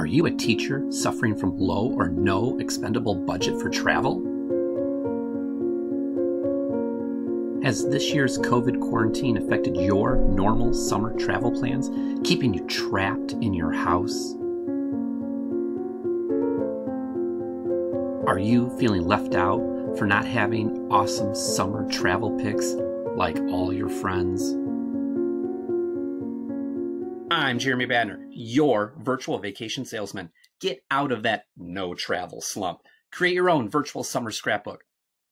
Are you a teacher suffering from low or no expendable budget for travel? Has this year's COVID quarantine affected your normal summer travel plans, keeping you trapped in your house? Are you feeling left out for not having awesome summer travel picks like all your friends? I'm Jeremy Badiner, your virtual vacation salesman. Get out of that no travel slump. Create your own virtual summer scrapbook.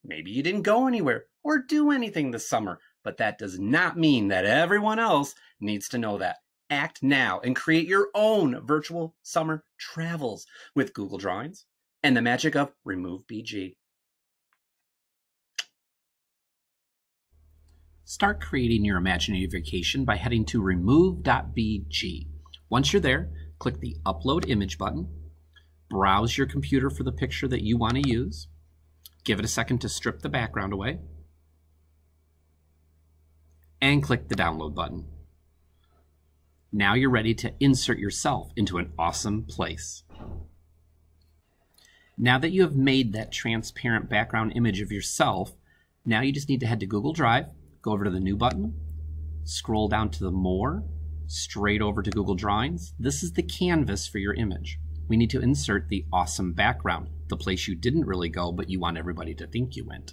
Maybe you didn't go anywhere or do anything this summer, but that does not mean that everyone else needs to know that. Act now and create your own virtual summer travels with Google Drawings, and the magic of Remove BG. Start creating your imaginary vacation by heading to remove.bg. Once you're there, click the Upload Image button, browse your computer for the picture that you want to use, give it a second to strip the background away, and click the Download button. Now you're ready to insert yourself into an awesome place. Now that you have made that transparent background image of yourself, now you just need to head to Google Drive, go over to the New button, scroll down to the More, straight over to Google Drawings. This is the canvas for your image. We need to insert the awesome background, the place you didn't really go, but you want everybody to think you went.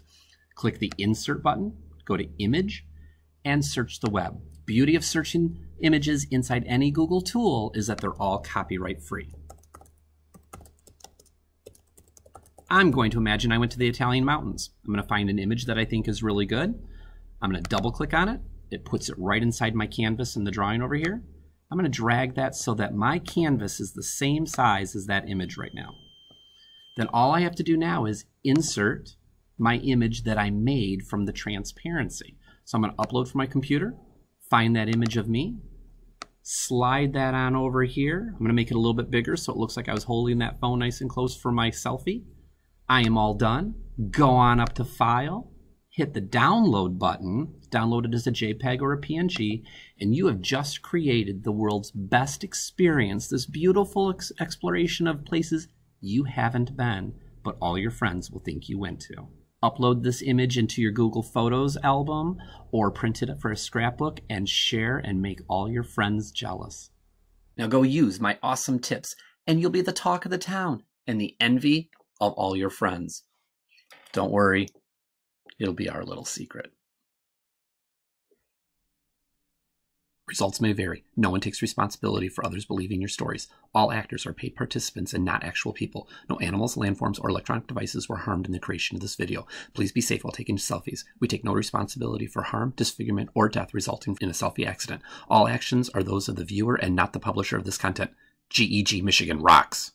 Click the Insert button, go to Image, and search the web. Beauty of searching images inside any Google tool is that they're all copyright free. I'm going to imagine I went to the Italian mountains. I'm going to find an image that I think is really good. I'm going to double click on it. It puts it right inside my canvas in the drawing over here. I'm going to drag that so that my canvas is the same size as that image right now. Then all I have to do now is insert my image that I made from the transparency. So I'm going to upload from my computer, find that image of me, slide that on over here. I'm going to make it a little bit bigger so it looks like I was holding that phone nice and close for my selfie. I am all done. Go on up to File, hit the Download button, download it as a JPEG or a PNG, and you have just created the world's best experience, this beautiful ex exploration of places you haven't been, but all your friends will think you went to. Upload this image into your Google Photos album or print it for a scrapbook and share and make all your friends jealous. Now go use my awesome tips, and you'll be the talk of the town and the envy of all your friends. Don't worry, it'll be our little secret. Results may vary. No one takes responsibility for others believing your stories. All actors are paid participants and not actual people. No animals, landforms, or electronic devices were harmed in the creation of this video. Please be safe while taking selfies. We take no responsibility for harm, disfigurement, or death resulting in a selfie accident. All actions are those of the viewer and not the publisher of this content. GEG Michigan rocks.